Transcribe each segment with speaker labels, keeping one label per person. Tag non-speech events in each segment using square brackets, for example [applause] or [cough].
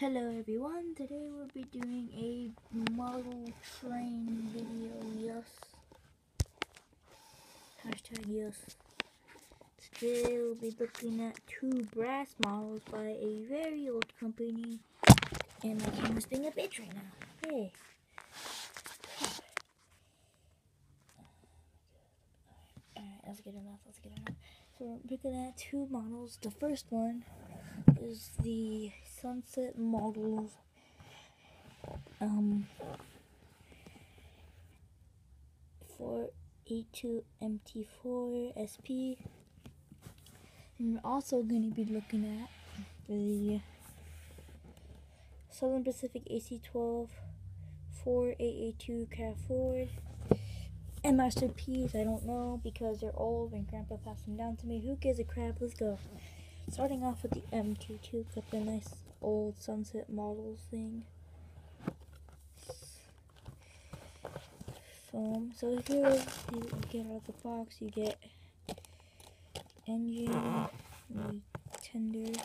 Speaker 1: Hello everyone, today we'll be doing a model train video, yes. Hashtag yes. Today we'll be looking at two brass models by a very old company. And my camera's being a bitch right now. Hey. Alright, that's good enough, that's good enough. So we're looking at two models. The first one is the Sunset Models um 482 MT4 SP. And we're also going to be looking at the Southern Pacific AC12 4882 Cab Forward. And masterpiece, I don't know because they're old and grandpa passed them down to me. Who gives a crap? Let's go. Starting off with the MT2, got the nice old sunset models thing. Foam. So um, here you get out of the box, you get engine, tender.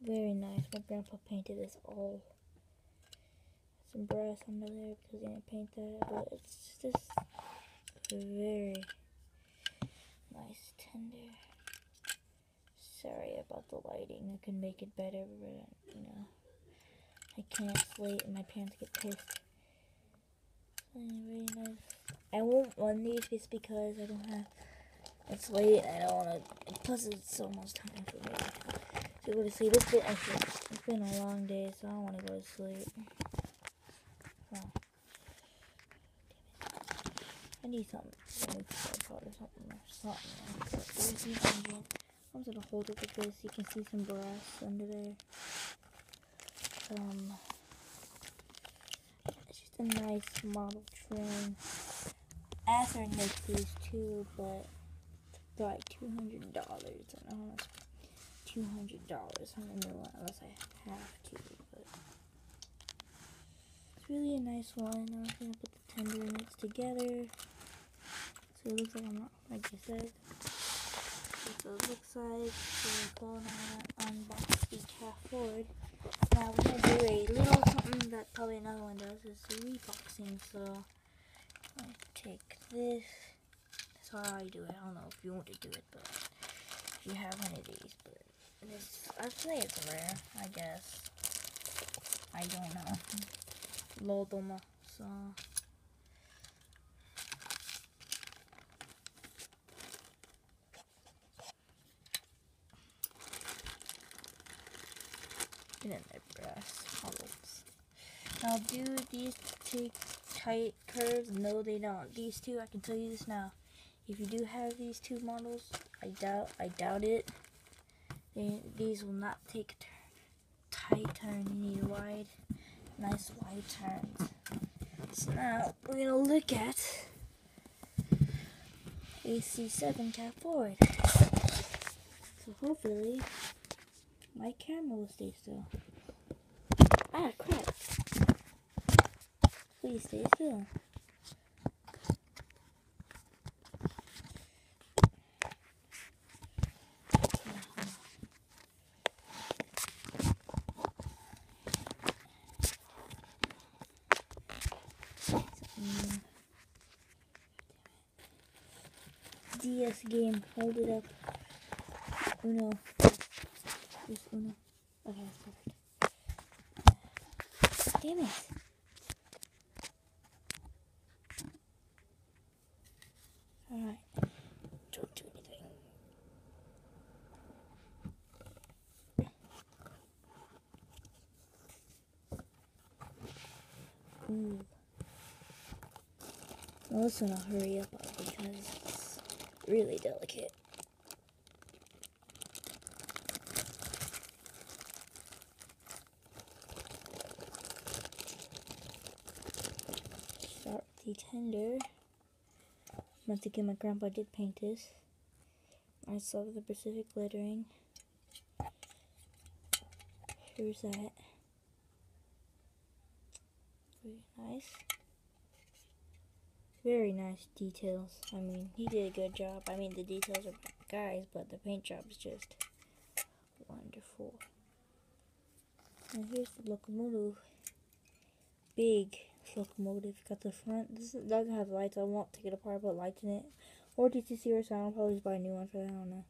Speaker 1: Very nice. My grandpa painted this all some brass under there because he didn't paint that, but it's just very nice tender. Sorry about the lighting, I can make it better, but you know, I can't slate and my parents get pissed. Very nice. I won't run these just because I don't have, it's late I don't want to, plus it's almost time for me to go to sleep. It's been, it's been a long day, so I don't want to go to sleep. Oh. Need something. I need something or something. I'm gonna hold it because you can see some brass under there. Um, it's just a nice model train. Acer makes these too, but it's like two hundred dollars. I don't two hundred dollars on the new one unless I have to It's really a nice one. I'm gonna put the tender units together. It looks like I'm not, like I said. That's what it looks like. So we're going to unbox the Cab Forward. Now we're gonna do a little something that probably another one does is reboxing. So I take this. That's how I do it. I don't know if you want to do it, but if you have one of these, but this I say it's rare, I guess. I don't know. Lodoma. So and then the brass models. Now do these take tight curves? No they don't. These two I can tell you this now. If you do have these two models, I doubt I doubt it. They, these will not take tight turn. You need wide nice wide turns. So now we're to look at AC7 Cab Forward. So hopefully my camera will stay still. Ah, crap. Please stay still. DS game. Hold it up. Uno. Just Uno. Okay, perfect. Damn it. Alright. Don't do anything. Ooh. Well, listen, I'll hurry up because it's really delicate. Start the tender. Once again, my grandpa did paint this. I saw the Pacific lettering. Here's that. Very nice. very nice details. I mean, he did a good job. I mean, the details are guys, but the paint job is just wonderful. And here's the locomotive. Big locomotive. Got the front. This doesn't have lights. I won't take it apart, but lights in it. Or DCC or sound. I'll probably just buy a new one for that. I don't know.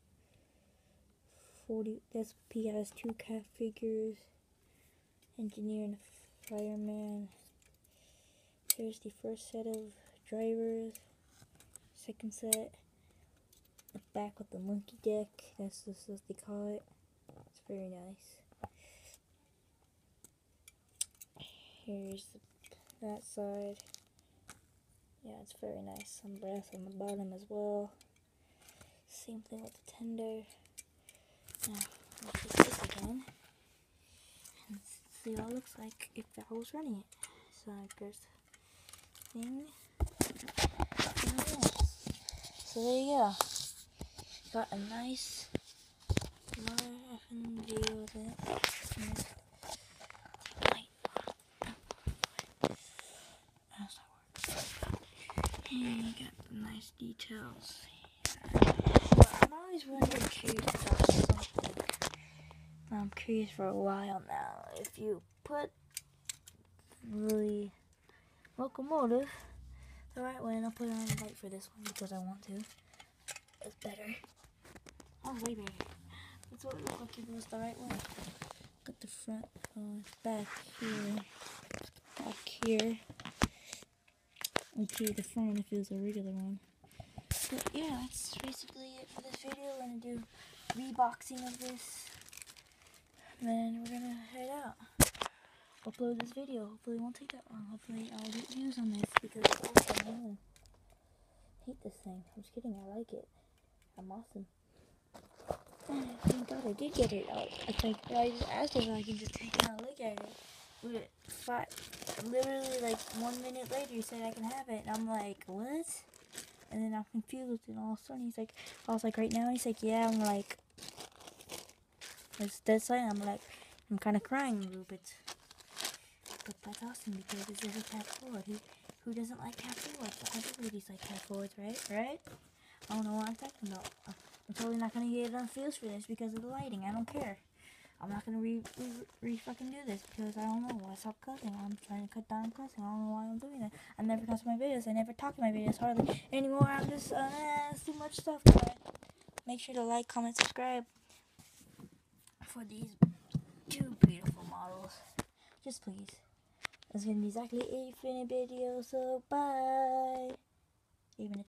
Speaker 1: 40. This P has two cat figures. Engineer and fireman. Here's the first set of drivers. Second set. The back with the monkey deck. That's just what they call it. It's very nice. Here's the, that side. Yeah, it's very nice. Some brass on the bottom as well. Same thing with the tender. Now, let's take this again. And see what it looks like if I was running it. So there's thing. So there you go. Got a nice it. And you got the nice details. But I'm always wondering curious about something. I'm curious for a while now. If you put the locomotive the right way, and I'll put it on the right for this one because I want to. It's better. Oh, way better. That's what it looked like if it was the right way. Got the front, uh, back here, back here. Okay, the front if it was a regular one. But yeah, that's basically it for this video. We're gonna do reboxing of this. Then we're gonna head out. Upload this video. Hopefully it won't take that long. Hopefully I'll get views on this because it's awesome. I hate this thing. I'm just kidding, I like it. I'm awesome. [sighs] thank God I did get it. I, it's like I just asked if I can just take a look at it. But five, literally like one minute later, he said I can have it, and I'm like, what? And then I'm confused, and all of a sudden he's like, I was like, right now? He's like, yeah. I'm like, it's dead silent. I'm like, I'm kind of crying a little bit. But that's awesome because this is a cab forward. Who, who doesn't like cab forwards? Everybody's like cab forwards, right? Right? I don't know what I'm talking about. I'm totally not gonna get enough feels for this because of the lighting. I don't care. I'm not gonna re, re, re fucking do this because I don't know. why I stopped cussing. I'm trying to cut down cussing. I don't know why I'm doing that. I never cuss my videos. I never talk in my videos hardly anymore. I'm just uh, too much stuff. But make sure to like, comment, subscribe for these two beautiful models. Just please. It's gonna be exactly eight minute video. So bye. Even